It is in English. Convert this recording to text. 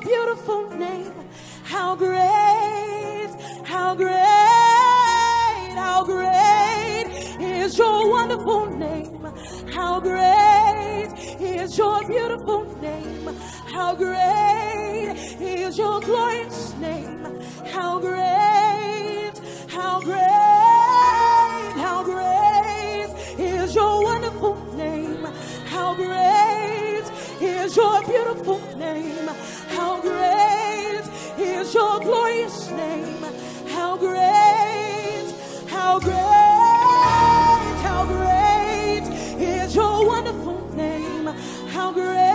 beautiful name. How great, how great, how great is your wonderful name. How great is your beautiful name. How great is your glorious name. How great, how great, how great is your wonderful name. How great is your beautiful name name. How great, how great, how great is your wonderful name. How great.